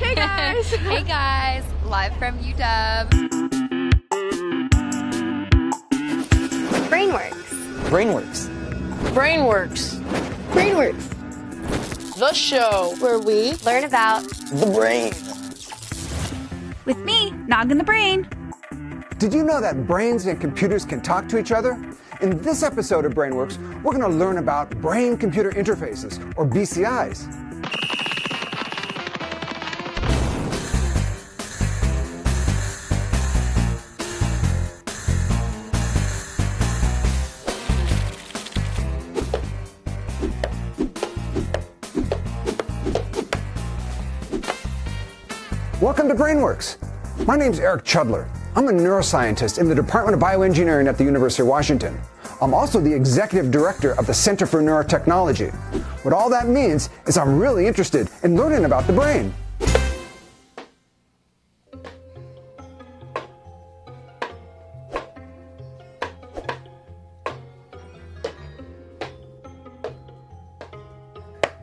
Hey guys. hey guys, live from UW. Brainworks. Brainworks. Brainworks, Brainworks. the show Where we Learn about The brain. With me, Noggin the Brain. Did you know that brains and computers can talk to each other? In this episode of Brainworks, we're going to learn about brain computer interfaces, or BCIs. Welcome to Brainworks. My name's Eric Chudler. I'm a neuroscientist in the Department of Bioengineering at the University of Washington. I'm also the executive director of the Center for Neurotechnology. What all that means is I'm really interested in learning about the brain.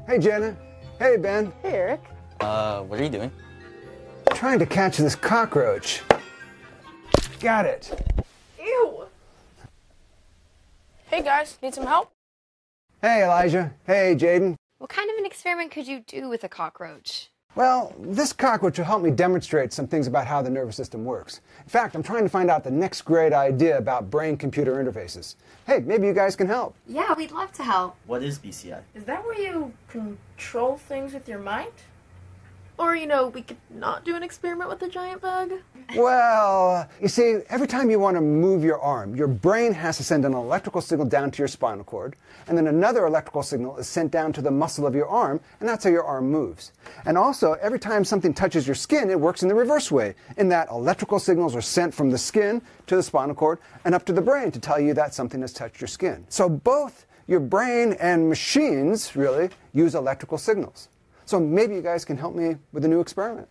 Hey, Jenna. Hey, Ben. Hey Eric. Uh, what are you doing? Trying to catch this cockroach. Got it. Ew. Hey guys, need some help? Hey, Elijah. Hey, Jaden. what kind of an experiment could you do with a cockroach? Well, this cockroach will help me demonstrate some things about how the nervous system works. In fact, I'm trying to find out the next great idea about brain computer interfaces. Hey, maybe you guys can help. Yeah, we'd love to help. What is BCI? Is that where you control things with your mind? Or, you know, we could not do an experiment with a giant bug? Well, you see, every time you want to move your arm, your brain has to send an electrical signal down to your spinal cord, and then another electrical signal is sent down to the muscle of your arm, and that's how your arm moves. And also, every time something touches your skin, it works in the reverse way, in that electrical signals are sent from the skin to the spinal cord and up to the brain to tell you that something has touched your skin. So both your brain and machines, really, use electrical signals. So maybe you guys can help me with a new experiment.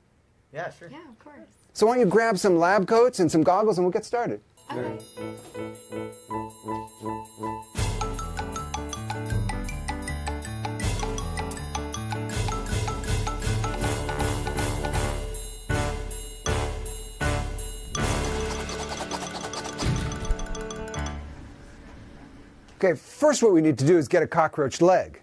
Yeah, sure. Yeah, of course. So why don't you grab some lab coats and some goggles and we'll get started. Okay, Okay, first what we need to do is get a cockroach leg.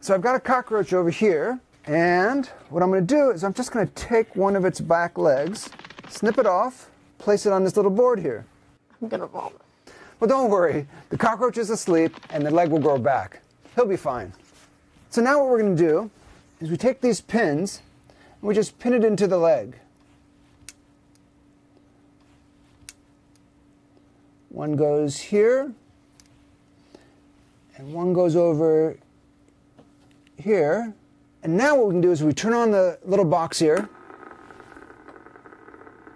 So I've got a cockroach over here, and what I'm going to do is I'm just going to take one of its back legs, snip it off, place it on this little board here. I'm gonna vomit. Well, don't worry, the cockroach is asleep and the leg will grow back. He'll be fine. So now what we're going to do is we take these pins and we just pin it into the leg. One goes here, and one goes over here. And now what we can do is we turn on the little box here,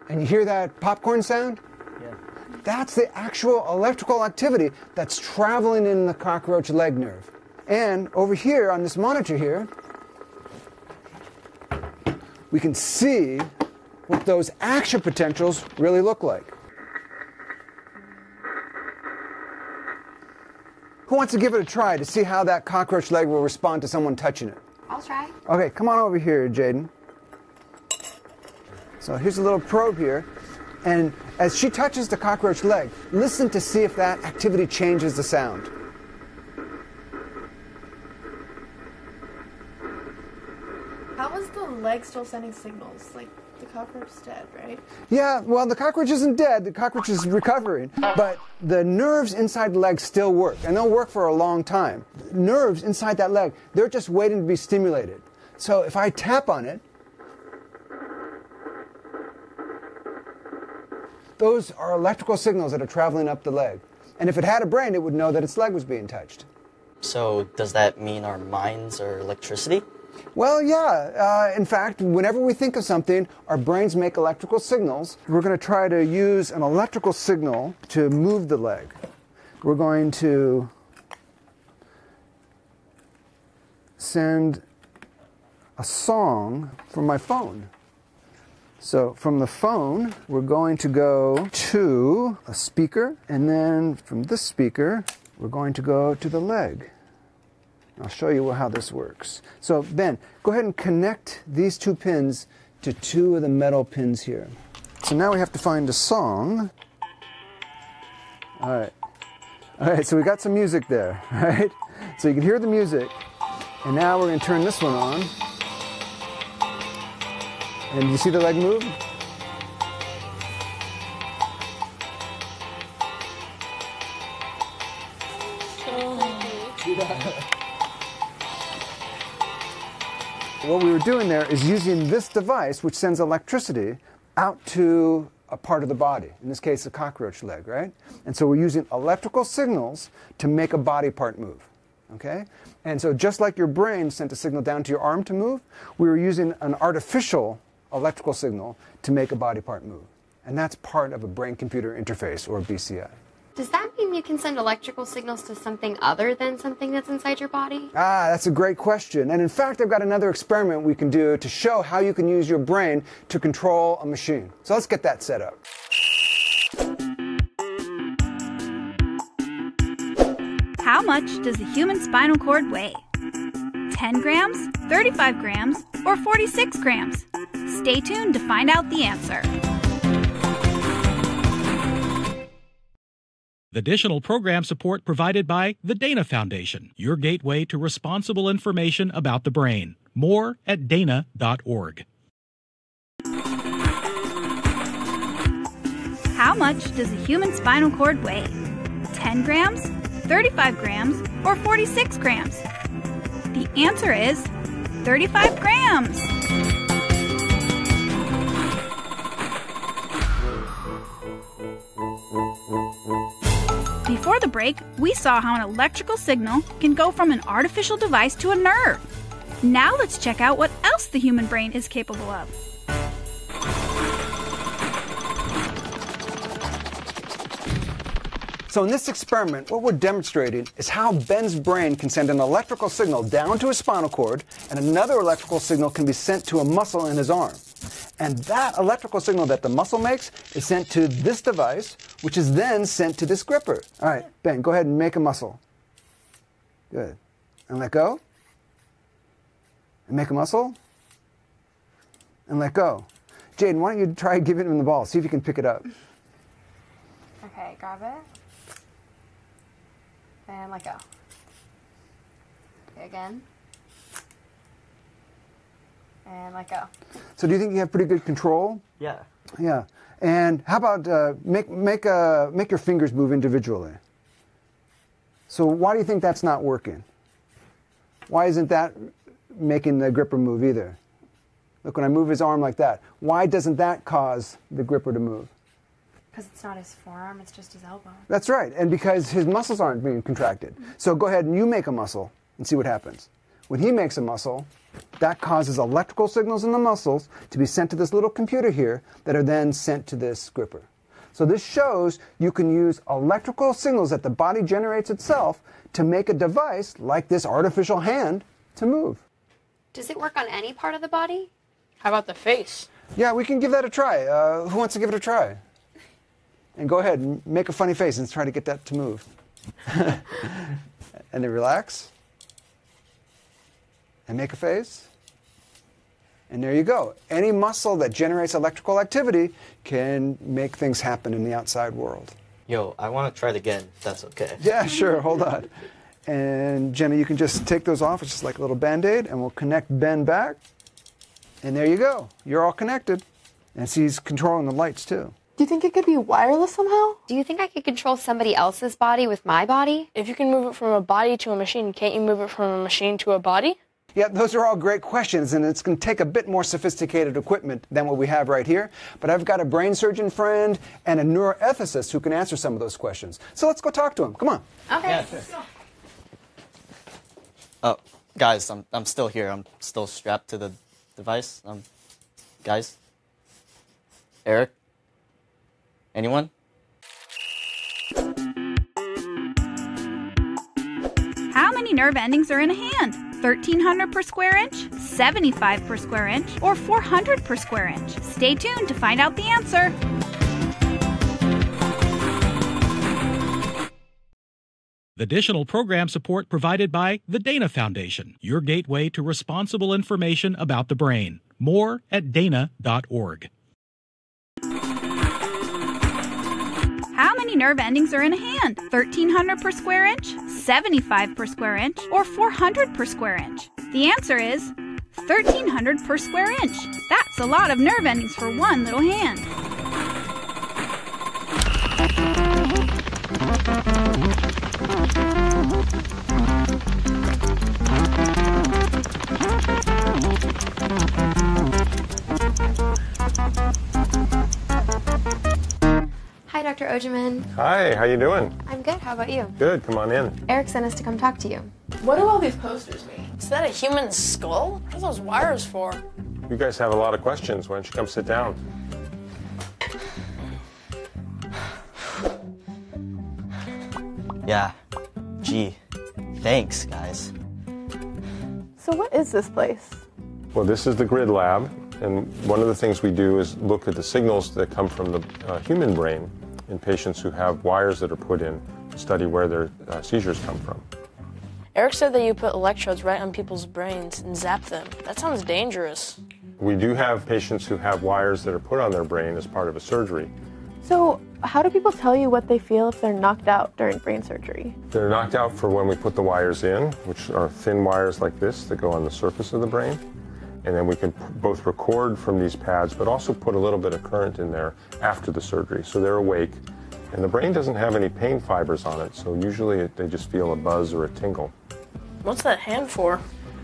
and you hear that popcorn sound? Yeah. That's the actual electrical activity that's traveling in the cockroach leg nerve. And over here on this monitor here, we can see what those action potentials really look like. Who wants to give it a try to see how that cockroach leg will respond to someone touching it? I'll try. Okay, come on over here, Jaden. So here's a little probe here. And as she touches the cockroach leg, listen to see if that activity changes the sound. How is the leg still sending signals? Like, the cockroach is dead, right? Yeah, well, the cockroach isn't dead. The cockroach is recovering. But the nerves inside the leg still work, and they'll work for a long time. Nerves inside that leg, they're just waiting to be stimulated. So if I tap on it, those are electrical signals that are traveling up the leg. And if it had a brain, it would know that its leg was being touched. So does that mean our minds are electricity? Well, yeah. Uh, in fact, whenever we think of something, our brains make electrical signals. We're going to try to use an electrical signal to move the leg. We're going to send a song from my phone. So from the phone, we're going to go to a speaker, and then from this speaker, we're going to go to the leg. I'll show you how this works. So Ben, go ahead and connect these two pins to two of the metal pins here. So now we have to find a song. All right. All right, so we got some music there, right? So you can hear the music. And now we're going to turn this one on. And you see the leg move? What we were doing there is using this device, which sends electricity out to a part of the body, in this case, the cockroach leg, right? And so we're using electrical signals to make a body part move, okay? And so just like your brain sent a signal down to your arm to move, we were using an artificial electrical signal to make a body part move. And that's part of a brain computer interface, or BCI. Does that mean you can send electrical signals to something other than something that's inside your body? Ah, that's a great question. And in fact, I've got another experiment we can do to show how you can use your brain to control a machine. So let's get that set up. How much does the human spinal cord weigh? 10 grams, 35 grams, or 46 grams? Stay tuned to find out the answer. Additional program support provided by the Dana Foundation, your gateway to responsible information about the brain. More at dana.org. How much does a human spinal cord weigh? 10 grams, 35 grams, or 46 grams? The answer is 35 grams. Before the break, we saw how an electrical signal can go from an artificial device to a nerve. Now let's check out what else the human brain is capable of. So in this experiment, what we're demonstrating is how Ben's brain can send an electrical signal down to his spinal cord, and another electrical signal can be sent to a muscle in his arm. And that electrical signal that the muscle makes is sent to this device, which is then sent to this gripper. All right, Ben, go ahead and make a muscle. Good. And let go. And make a muscle. And let go. Jaden, why don't you try giving him the ball? See if you can pick it up. Okay, grab it. And let go. Okay, again. And let go. So do you think you have pretty good control? Yeah. Yeah. And how about uh, make make uh, make your fingers move individually? So why do you think that's not working? Why isn't that making the gripper move either? Look, when I move his arm like that, why doesn't that cause the gripper to move? Because it's not his forearm, it's just his elbow. That's right, and because his muscles aren't being contracted. So go ahead and you make a muscle and see what happens. When he makes a muscle, that causes electrical signals in the muscles to be sent to this little computer here that are then sent to this gripper. So this shows you can use electrical signals that the body generates itself to make a device like this artificial hand to move. Does it work on any part of the body? How about the face? Yeah, we can give that a try. Uh, who wants to give it a try? And go ahead and make a funny face and try to get that to move. and then relax. And make a phase. And there you go. Any muscle that generates electrical activity can make things happen in the outside world. Yo, I want to try it again. That's okay. Yeah, sure. Hold on. And Jenna, you can just take those off. It's just like a little band aid, and we'll connect Ben back. And there you go. You're all connected. And see, he's controlling the lights too. Do you think it could be wireless somehow? Do you think I could control somebody else's body with my body? If you can move it from a body to a machine, can't you move it from a machine to a body? Yeah, those are all great questions, and it's going to take a bit more sophisticated equipment than what we have right here. But I've got a brain surgeon friend and a neuroethicist who can answer some of those questions. So let's go talk to him. Come on. Okay. Oh, guys, I'm I'm still here. I'm still strapped to the device. Um, guys. Eric. Anyone? How many nerve endings are in a hand? 1300 per square inch, 75 per square inch, or 400 per square inch? Stay tuned to find out the answer. Additional program support provided by the Dana Foundation, your gateway to responsible information about the brain. More at dana.org. many nerve endings are in a hand? 1300 per square inch, 75 per square inch, or 400 per square inch? The answer is 1300 per square inch. That's a lot of nerve endings for one little hand. Dr. Ojemann. Hi, how you doing? I'm good. How about you? Good, come on in. Eric sent us to come talk to you. What do all these posters mean? Is that a human skull? What are those wires for? You guys have a lot of questions. Why don't you come sit down? Yeah. Gee. Thanks, guys. So, what is this place? Well, this is the grid lab, and one of the things we do is look at the signals that come from the uh, human brain in patients who have wires that are put in to study where their uh, seizures come from. Eric said that you put electrodes right on people's brains and zap them. That sounds dangerous. We do have patients who have wires that are put on their brain as part of a surgery. So, how do people tell you what they feel if they're knocked out during brain surgery? They're knocked out for when we put the wires in, which are thin wires like this that go on the surface of the brain. And then we can both record from these pads, but also put a little bit of current in there after the surgery. So they're awake. And the brain doesn't have any pain fibers on it, so usually it, they just feel a buzz or a tingle. What's that hand for?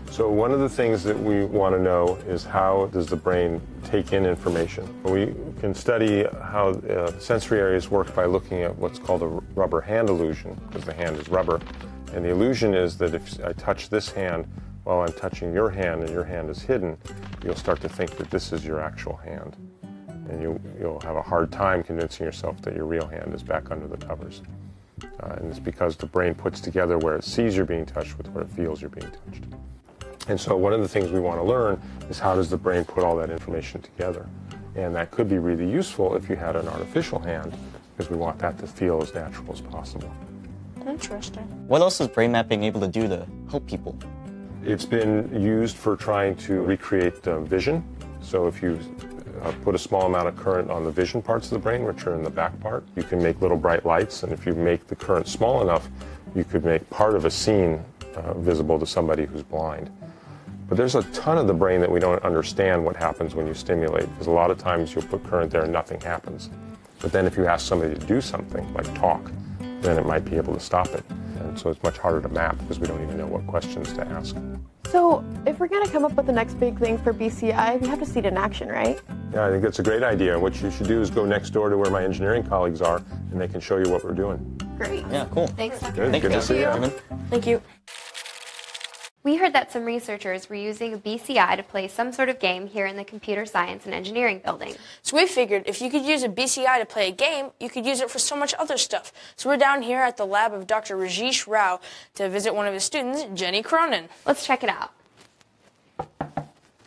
So one of the things that we want to know is how does the brain take in information? We can study how uh, sensory areas work by looking at what's called a rubber hand illusion, because the hand is rubber. And the illusion is that if I touch this hand while I'm touching your hand and your hand is hidden, you'll start to think that this is your actual hand. And you, you'll have a hard time convincing yourself that your real hand is back under the covers. Uh, and it's because the brain puts together where it sees you're being touched with where it feels you're being touched. And so one of the things we want to learn is how does the brain put all that information together? And that could be really useful if you had an artificial hand, because we want that to feel as natural as possible. Interesting. What else is brain mapping able to do to help people? It's been used for trying to recreate uh, vision. So if you uh, put a small amount of current on the vision parts of the brain, which are in the back part, you can make little bright lights. And if you make the current small enough, you could make part of a scene uh, visible to somebody who's blind. But there's a ton of the brain that we don't understand what happens when you stimulate, because a lot of times you'll put current there and nothing happens. But then if you ask somebody to do something, like talk, then it might be able to stop it. And so it's much harder to map because we don't even know what questions to ask. So, if we're gonna come up with the next big thing for BCI, we have to see it in action, right? Yeah, I think that's a great idea. What you should do is go next door to where my engineering colleagues are, and they can show you what we're doing. Great. Yeah, cool. Thanks, Dr. Good, Thank good you, to see you. Thank you. We heard that some researchers were using a BCI to play some sort of game here in the Computer Science and Engineering building. So we figured if you could use a BCI to play a game, you could use it for so much other stuff. So we're down here at the lab of Dr. Rajesh Rao to visit one of his students, Jenny Cronin. Let's check it out.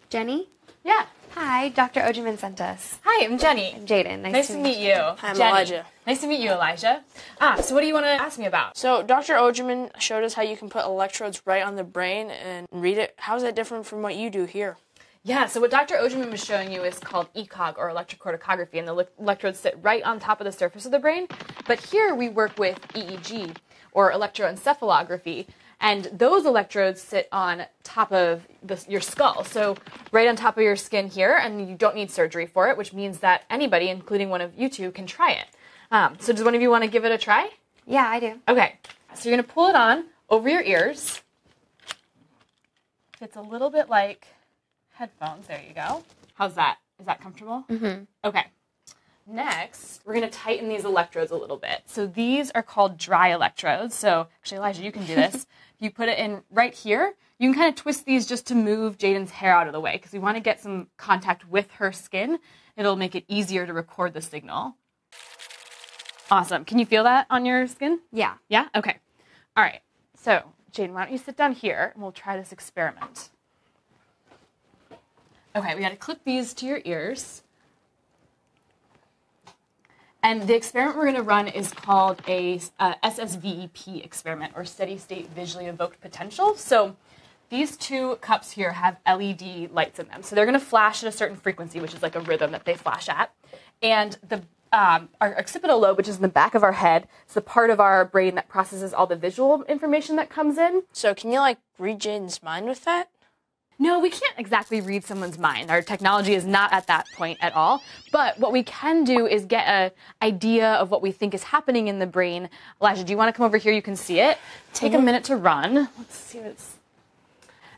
Jenny? Yeah. Hi, Dr. Ojemann sent us. Hi, I'm Jenny. I'm Jaden. Nice, Nice to meet you. I'm Jenny. Elijah. Nice to meet you, Elijah. Ah, so what do you want to ask me about? So Dr. Ojemann showed us how you can put electrodes right on the brain and read it. How is that different from what you do here? Yeah, so what Dr. Ojemann was showing you is called ECOG or electrocorticography, and the le- electrodes sit right on top of the surface of the brain. But here we work with EEG or electroencephalography, and those electrodes sit on top of the, your skull. So right on top of your skin here, and you don't need surgery for it, which means that anybody, including one of you two, can try it. Um, so does one of you want to give it a try? Yeah, I do. Okay, so you're gonna pull it on over your ears. It's a little bit like headphones. There you go. How's that? Is that comfortable? Mm-hmm. Okay. Next, we're gonna tighten these electrodes a little bit. So these are called dry electrodes. So actually, Elijah, you can do this. you put it in right here. You can kind of twist these just to move Jaden's hair out of the way because we want to get some contact with her skin. It'll make it easier to record the signal. Awesome. Can you feel that on your skin? Yeah. Yeah? Okay. All right. So, Jaden, why don't you sit down here and we'll try this experiment. Okay, we got to clip these to your ears. And the experiment we're going to run is called a uh, SSVEP experiment, or steady state visually evoked potential. So these two cups here have LED lights in them. So they're going to flash at a certain frequency, which is like a rhythm that they flash at. And the um, our occipital lobe, which is in the back of our head, is the part of our brain that processes all the visual information that comes in. So can you like read Jaden's mind with that? No, we can't exactly read someone's mind. Our technology is not at that point at all. But what we can do is get an idea of what we think is happening in the brain. Elijah, do you want to come over here? You can see it. Take mm-hmm. a minute to run. Let's see what's.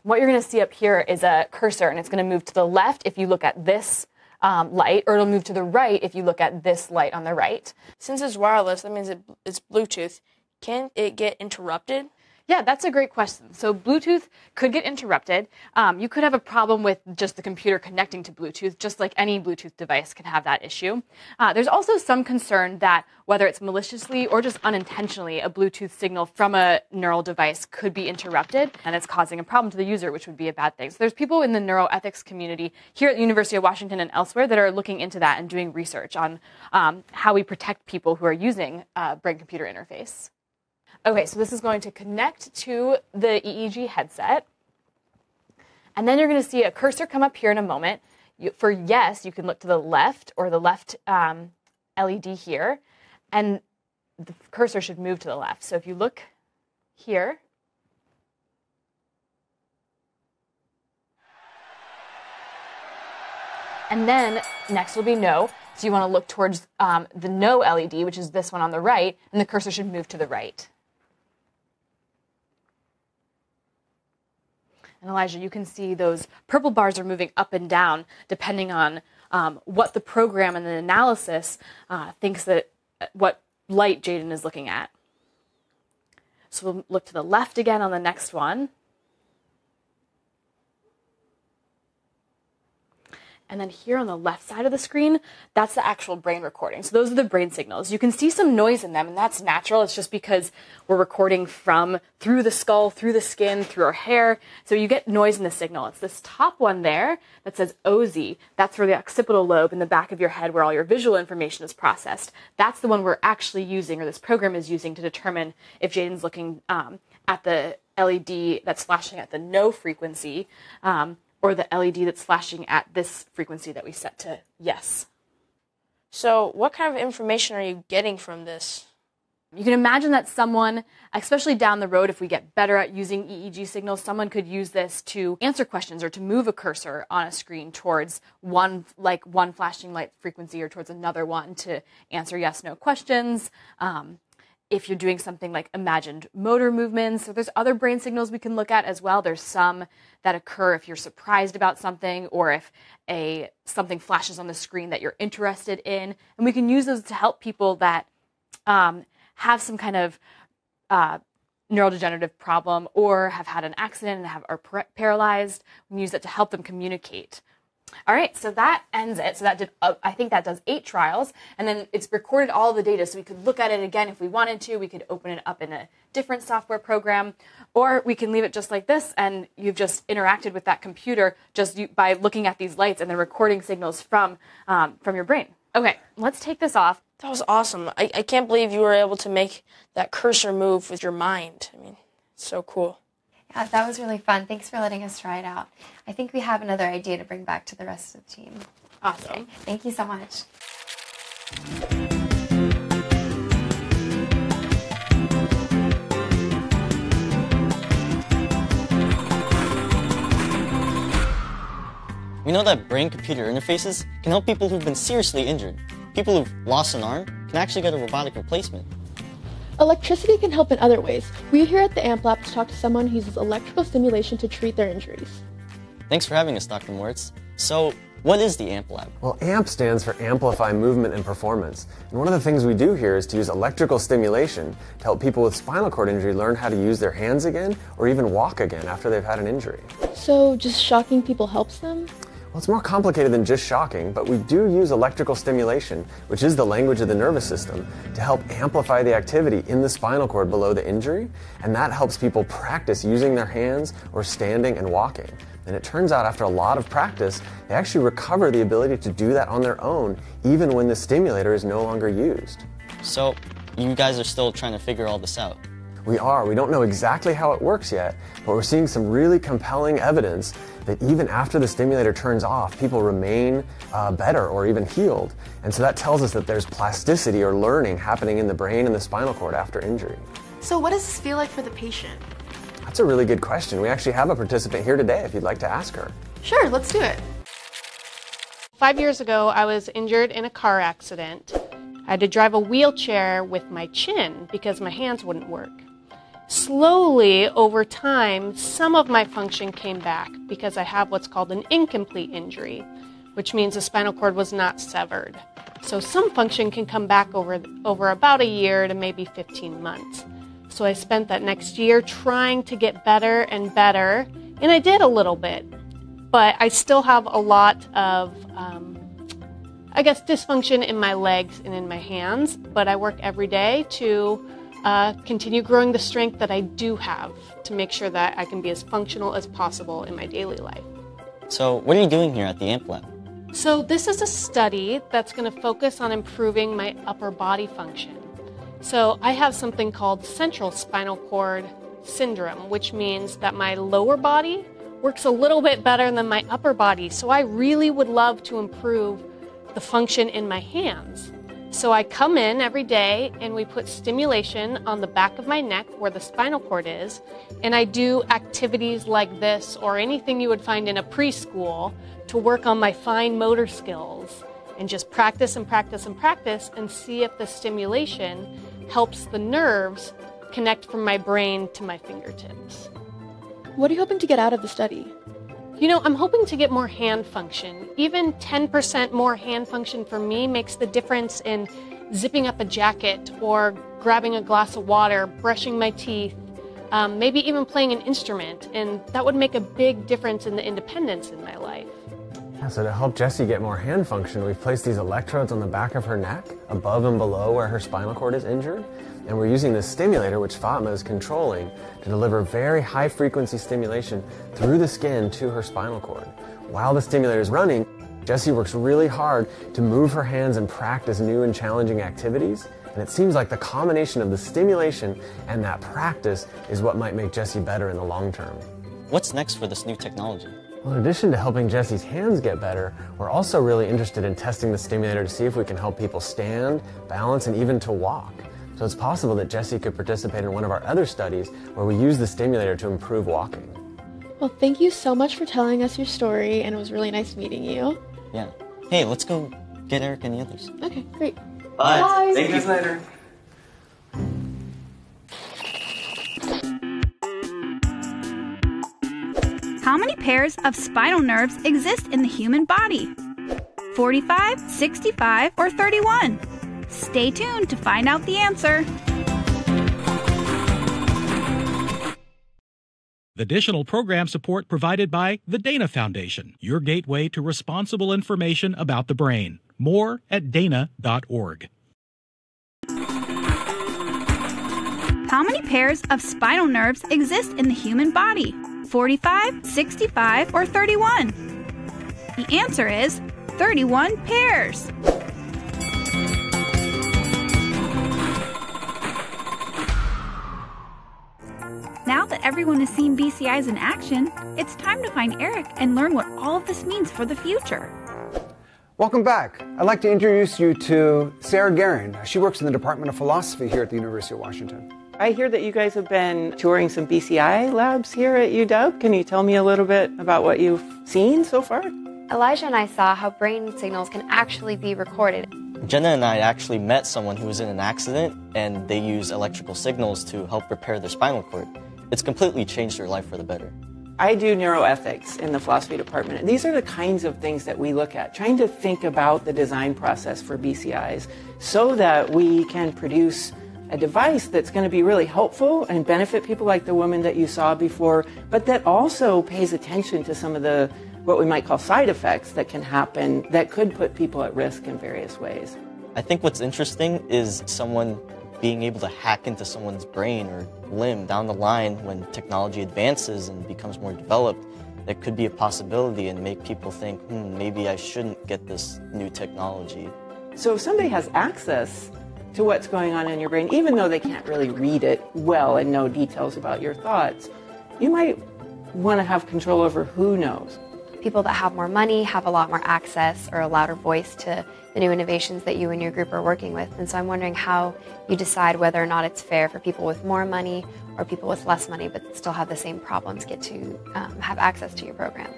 What you're going to see up here is a cursor, and it's going to move to the left if you look at this um, light, or it'll move to the right if you look at this light on the right. Since it's wireless, that means it, it's Bluetooth. Can it get interrupted? Yeah, that's a great question. So Bluetooth could get interrupted. Um, you could have a problem with just the computer connecting to Bluetooth, just like any Bluetooth device can have that issue. Uh, there's also some concern that whether it's maliciously or just unintentionally, a Bluetooth signal from a neural device could be interrupted, and it's causing a problem to the user, which would be a bad thing. So there's people in the neuroethics community here at the University of Washington and elsewhere that are looking into that and doing research on um, how we protect people who are using uh, brain-computer interface. Okay, so this is going to connect to the EEG headset. And then you're going to see a cursor come up here in a moment. You, for yes, you can look to the left or the left um, LED here. And the cursor should move to the left. So if you look here, and then next will be no. So you want to look towards um, the no LED, which is this one on the right, and the cursor should move to the right. And Elijah, you can see those purple bars are moving up and down depending on um, what the program and the analysis uh, thinks that uh, what light Jaden is looking at. So we'll look to the left again on the next one. And then here on the left side of the screen, that's the actual brain recording. So those are the brain signals. You can see some noise in them, and that's natural. It's just because we're recording from through the skull, through the skin, through our hair. So you get noise in the signal. It's this top one there that says OZ. That's for the occipital lobe in the back of your head where all your visual information is processed. That's the one we're actually using, or this program is using to determine if Jaden's looking um, at the LED that's flashing at the no frequency. Um, or the LED that's flashing at this frequency that we set to yes. So, what kind of information are you getting from this? You can imagine that someone, especially down the road, if we get better at using EEG signals, someone could use this to answer questions or to move a cursor on a screen towards one, like one flashing light frequency or towards another one to answer yes no questions. Um, if you're doing something like imagined motor movements. So there's other brain signals we can look at as well. There's some that occur if you're surprised about something or if a something flashes on the screen that you're interested in, and we can use those to help people that um, have some kind of uh, neurodegenerative problem or have had an accident and have are paralyzed. We use that to help them communicate. All right, so that ends it. So that did, uh, I think that does eight trials, and then it's recorded all the data, so we could look at it again if we wanted to. We could open it up in a different software program, or we can leave it just like this, and you've just interacted with that computer just by looking at these lights and then recording signals from um, from your brain. Okay, let's take this off. That was awesome. I, I can't believe you were able to make that cursor move with your mind. I mean, so cool. Yeah, that was really fun. Thanks for letting us try it out. I think we have another idea to bring back to the rest of the team. Awesome. Okay. Thank you so much. We know that brain computer interfaces can help people who've been seriously injured. People who've lost an arm can actually get a robotic replacement. Electricity can help in other ways. We're here at the AMP Lab to talk to someone who uses electrical stimulation to treat their injuries. Thanks for having us, Dr. Moritz. So, what is the AMP Lab? Well, AMP stands for Amplify Movement and Performance. And one of the things we do here is to use electrical stimulation to help people with spinal cord injury learn how to use their hands again or even walk again after they've had an injury. So, just shocking people helps them? Well, it's more complicated than just shocking, but we do use electrical stimulation, which is the language of the nervous system, to help amplify the activity in the spinal cord below the injury, and that helps people practice using their hands or standing and walking. And it turns out after a lot of practice, they actually recover the ability to do that on their own, even when the stimulator is no longer used. So, you guys are still trying to figure all this out? We are. We don't know exactly how it works yet, but we're seeing some really compelling evidence that even after the stimulator turns off, people remain uh, better or even healed. And so that tells us that there's plasticity or learning happening in the brain and the spinal cord after injury. So, what does this feel like for the patient? That's a really good question. We actually have a participant here today if you'd like to ask her. Sure, let's do it. Five years ago, I was injured in a car accident. I had to drive a wheelchair with my chin because my hands wouldn't work. Slowly, over time, some of my function came back because I have what's called an incomplete injury, which means the spinal cord was not severed. So some function can come back over, over about a year to maybe 15 months. So I spent that next year trying to get better and better, and I did a little bit. But I still have a lot of, um, I guess, dysfunction in my legs and in my hands, but I work every day to uh, continue growing the strength that I do have to make sure that I can be as functional as possible in my daily life. So, what are you doing here at the AMP lab? So, this is a study that's going to focus on improving my upper body function. So, I have something called central spinal cord syndrome, which means that my lower body works a little bit better than my upper body. So, I really would love to improve the function in my hands. So I come in every day and we put stimulation on the back of my neck where the spinal cord is, and I do activities like this or anything you would find in a preschool to work on my fine motor skills and just practice and practice and practice and see if the stimulation helps the nerves connect from my brain to my fingertips. What are you hoping to get out of the study? You know, I'm hoping to get more hand function. Even 10% more hand function for me makes the difference in zipping up a jacket or grabbing a glass of water, brushing my teeth, um, maybe even playing an instrument. And that would make a big difference in the independence in my life. Yeah, so to help Jessie get more hand function, we've placed these electrodes on the back of her neck, above and below where her spinal cord is injured. And we're using this stimulator, which Fatma is controlling, to deliver very high frequency stimulation through the skin to her spinal cord. While the stimulator is running, Jessie works really hard to move her hands and practice new and challenging activities. And it seems like the combination of the stimulation and that practice is what might make Jessie better in the long term. What's next for this new technology? Well, in addition to helping Jessie's hands get better, we're also really interested in testing the stimulator to see if we can help people stand, balance, and even to walk. So it's possible that Jessie could participate in one of our other studies where we use the stimulator to improve walking. Well, thank you so much for telling us your story, and it was really nice meeting you. Yeah. Hey, let's go get Eric and the others. Okay, great. Bye. Bye. Thank you. later. How many pairs of spinal nerves exist in the human body? 45, 65, or 31? Stay tuned to find out the answer. Additional program support provided by the Dana Foundation, your gateway to responsible information about the brain. More at dana.org. How many pairs of spinal nerves exist in the human body? 45, 65, or 31? The answer is 31 pairs. Now that everyone has seen BCIs in action, it's time to find Eric and learn what all of this means for the future. Welcome back. I'd like to introduce you to Sara Goering. She works in the Department of Philosophy here at the University of Washington. I hear that you guys have been touring some BCI labs here at UW. Can you tell me a little bit about what you've seen so far? Elijah and I saw how brain signals can actually be recorded. Jenna and I actually met someone who was in an accident and they use electrical signals to help repair their spinal cord. It's completely changed their life for the better. I do neuroethics in the philosophy department. And these are the kinds of things that we look at, trying to think about the design process for BCIs so that we can produce a device that's going to be really helpful and benefit people like the woman that you saw before, but that also pays attention to some of the what we might call side effects that can happen that could put people at risk in various ways. I think what's interesting is someone being able to hack into someone's brain or limb down the line when technology advances and becomes more developed. That could be a possibility and make people think, hmm, maybe I shouldn't get this new technology. So if somebody has access to what's going on in your brain, even though they can't really read it well and know details about your thoughts, you might want to have control over who knows. People that have more money have a lot more access or a louder voice to the new innovations that you and your group are working with. And so I'm wondering how you decide whether or not it's fair for people with more money or people with less money but still have the same problems get to um, have access to your program.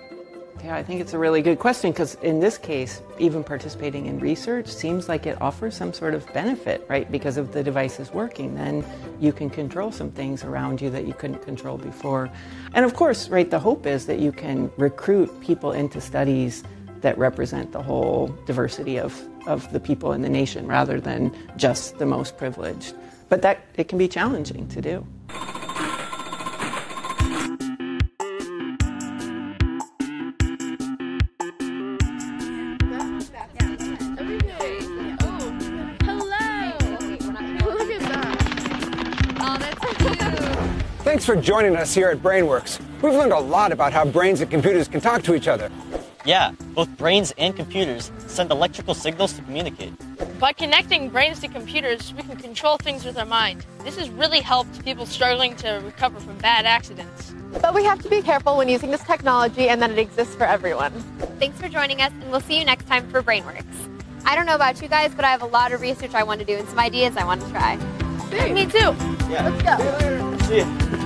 Yeah, I think it's a really good question because in this case, even participating in research seems like it offers some sort of benefit, right? Because if the device is working, then you can control some things around you that you couldn't control before. And of course, right, the hope is that you can recruit people into studies that represent the whole diversity of, of the people in the nation rather than just the most privileged. But that it can be challenging to do. Thanks for joining us here at BrainWorks. We've learned a lot about how brains and computers can talk to each other. Yeah, both brains and computers send electrical signals to communicate. By connecting brains to computers, we can control things with our mind. This has really helped people struggling to recover from bad accidents. But we have to be careful when using this technology and that it exists for everyone. Thanks for joining us, and we'll see you next time for BrainWorks. I don't know about you guys, but I have a lot of research I want to do and some ideas I want to try. Me too. Yeah. Let's go. See you.